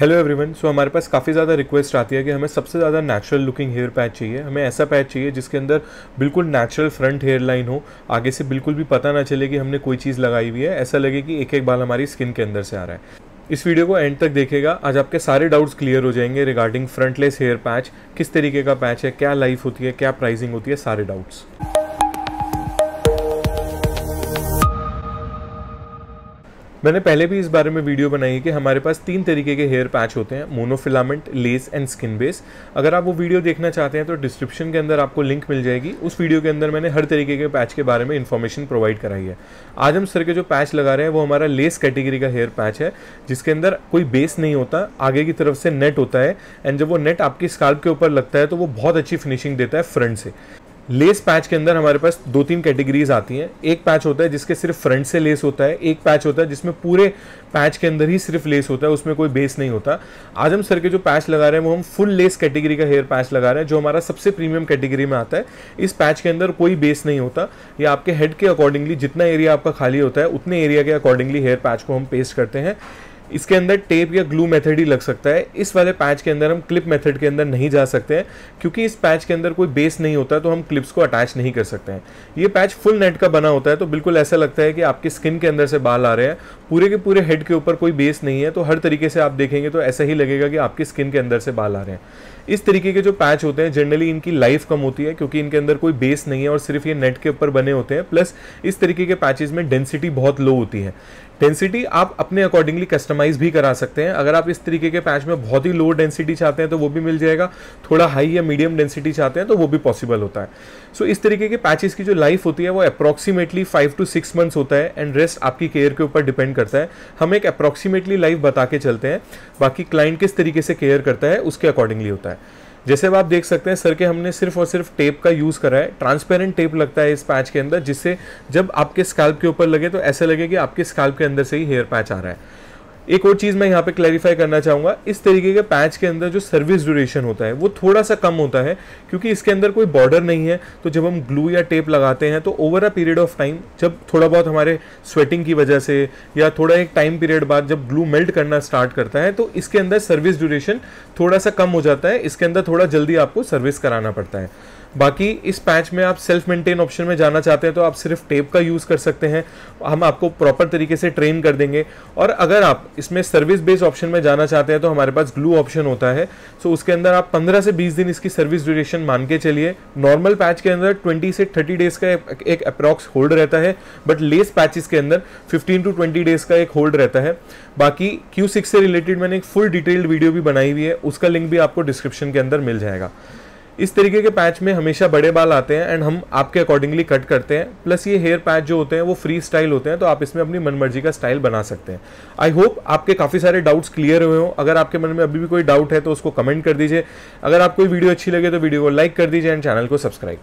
Hello everyone so हमारे पास काफ़ी ज़्यादा रिक्वेस्ट आती है कि हमें सबसे ज़्यादा नेचुरल लुकिंग हेयर पैच चाहिए। हमें ऐसा पैच चाहिए जिसके अंदर बिल्कुल नेचुरल फ्रंट हेयर लाइन हो। आगे से बिल्कुल भी पता ना चले कि हमने कोई चीज़ लगाई हुई है। ऐसा लगे कि एक एक बाल हमारी स्किन के अंदर से आ रहा है। इस वीडियो को एंड तक देखेगा आज आपके सारे डाउट्स क्लियर हो जाएँगे रिगार्डिंग फ्रंटलेस हेयर पैच किस तरीके का पैच है? क्या लाइफ होती है? क्या प्राइसिंग होती है? सारे डाउट्स मैंने पहले भी इस बारे में वीडियो बनाई है कि हमारे पास तीन तरीके के हेयर पैच होते हैं monofilament lace and skin base अगर आप वो वीडियो देखना चाहते हैं तो डिस्क्रिप्शन के अंदर आपको लिंक मिल जाएगी। उस वीडियो के अंदर मैंने हर तरीके के पैच के बारे में इन्फॉर्मेशन प्रोवाइड कराई है। आज हम सर के जो पैच लगा रहे हैं, वो हमारा लेस कैटेगरी का हेयर पैच है, जिसके अंदर कोई बेस नहीं होता, आगे की तरफ़ से नेट होता है एंड जब वो नेट आपकी स्काल्प के ऊपर लगता है तो वो बहुत अच्छी फिनिशिंग देता है फ्रंट से। लेस पैच के अंदर हमारे पास दो तीन कैटेगरीज आती हैं। एक पैच होता है जिसके सिर्फ़ फ्रंट से लेस होता है, एक पैच होता है जिसमें पूरे पैच के अंदर ही सिर्फ़ लेस होता है, उसमें कोई बेस नहीं होता। आज हम सर के जो पैच लगा रहे हैं, वो हम फुल लेस कैटेगरी का हेयर पैच लगा रहे हैं, जो हमारा सबसे प्रीमियम कैटेगरी में आता है। इस पैच के अंदर कोई बेस नहीं होता। ये आपके हेड के अकॉर्डिंगली जितना एरिया आपका खाली होता है, उतने एरिया के अकॉर्डिंगली हेयर पैच को हम पेस्ट करते हैं। इसके अंदर टेप या ग्लू मेथड ही लग सकता है। इस वाले पैच के अंदर हम क्लिप मेथड के अंदर नहीं जा सकते हैं, क्योंकि इस पैच के अंदर कोई बेस नहीं होता तो हम क्लिप्स को अटैच नहीं कर सकते हैं। ये पैच फुल नेट का बना होता है तो बिल्कुल ऐसा लगता है कि आपकी स्किन के अंदर से बाल आ रहे हैं। पूरे के पूरे हेड के ऊपर कोई बेस नहीं है तो हर तरीके से आप देखेंगे तो ऐसा ही लगेगा कि आपकी स्किन के अंदर से बाल आ रहे हैं। इस तरीके के जो पैच होते हैं जनरली इनकी लाइफ कम होती है, क्योंकि इनके अंदर कोई बेस नहीं है और सिर्फ़ ये नेट के ऊपर बने होते हैं। प्लस इस तरीके के पैचेज में डेंसिटी बहुत लो होती है। डेंसिटी आप अपने अकॉर्डिंगली कस्टमाइज भी करा सकते हैं। अगर आप इस तरीके के पैच में बहुत ही लो डेंसिटी चाहते हैं तो वो भी मिल जाएगा। थोड़ा हाई या मीडियम डेंसिटी चाहते हैं तो वो भी पॉसिबल होता है। सो so, इस तरीके के पैचेस की जो लाइफ होती है वो approximately five to six months होता है एंड रेस्ट आपकी केयर के ऊपर डिपेंड करता है। हम एक अप्रॉक्सीमेटली लाइफ बता के चलते हैं। बाकी क्लाइंट किस तरीके से केयर करता है उसके अकॉर्डिंगली होता है। जैसे अब आप देख सकते हैं, सर के हमने सिर्फ़ और सिर्फ़ टेप का यूज़ करा है। ट्रांसपेरेंट टेप लगता है इस पैच के अंदर, जिससे जब आपके स्कैल्प के ऊपर लगे तो ऐसे लगे कि आपके स्कैल्प के अंदर से ही हेयर पैच आ रहा है। एक और चीज़ मैं यहाँ पे क्लैरिफाई करना चाहूँगा। इस तरीके के पैच के अंदर जो सर्विस ड्यूरेशन होता है, वो थोड़ा सा कम होता है, क्योंकि इसके अंदर कोई बॉर्डर नहीं है। तो जब हम ग्लू या टेप लगाते हैं तो over a period of time जब थोड़ा बहुत हमारे स्वेटिंग की वजह से या थोड़ा एक टाइम पीरियड बाद जब ग्लू मेल्ट करना स्टार्ट करता है तो इसके अंदर सर्विस ड्यूरेशन थोड़ा सा कम हो जाता है। इसके अंदर थोड़ा जल्दी आपको सर्विस कराना पड़ता है। बाकी इस पैच में आप सेल्फ मेंटेन ऑप्शन में जाना चाहते हैं तो आप सिर्फ़ टेप का यूज़ कर सकते हैं। हम आपको प्रॉपर तरीके से ट्रेन कर देंगे। और अगर आप इसमें सर्विस बेस्ड ऑप्शन में जाना चाहते हैं तो हमारे पास ग्लू ऑप्शन होता है। सो so, उसके अंदर आप 15 से 20 दिन इसकी सर्विस ड्यूरेशन मान के चलिए। नॉर्मल पैच के अंदर 20 से 30 डेज़ का एक अप्रॉक्स होल्ड रहता है बट लेस पैचेस के अंदर 15 टू 20 डेज़ का एक होल्ड रहता है। बाकी Q6 से रिलेटेड मैंने एक फुल डिटेल्ड वीडियो भी बनाई हुई है उसका लिंक भी आपको डिस्क्रिप्शन के अंदर मिल जाएगा। इस तरीके के पैच में हमेशा बड़े बाल आते हैं एंड हम आपके अकॉर्डिंगली कट करते हैं। प्लस ये हेयर पैच जो होते हैं, वो फ्री स्टाइल होते हैं तो आप इसमें अपनी मनमर्जी का स्टाइल बना सकते हैं। आई होप आपके काफ़ी सारे डाउट्स क्लियर हुए हों। अगर आपके मन में अभी भी कोई डाउट है तो उसको कमेंट कर दीजिए। अगर आपको वीडियो अच्छी लगे तो वीडियो को लाइक कर दीजिए एंड चैनल को सब्सक्राइब